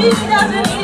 nie wieder sind.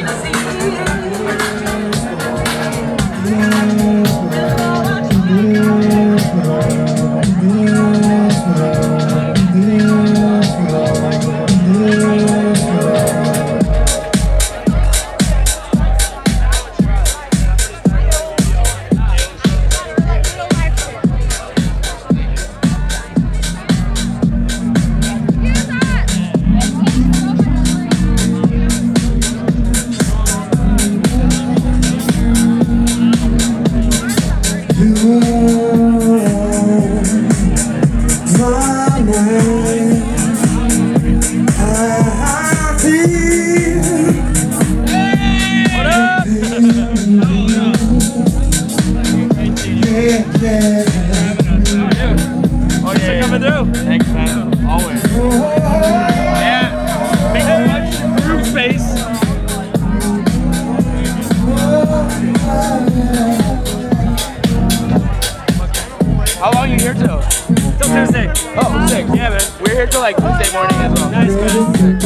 Yeah. How long you here till? Till Oh. Yeah, man. We're here till like Tuesday morning as well. Nice.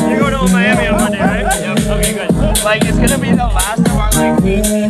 You're going to Miami on Monday, right? Yep. Okay, good. Like, it's going to be the last of our, like.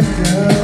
girl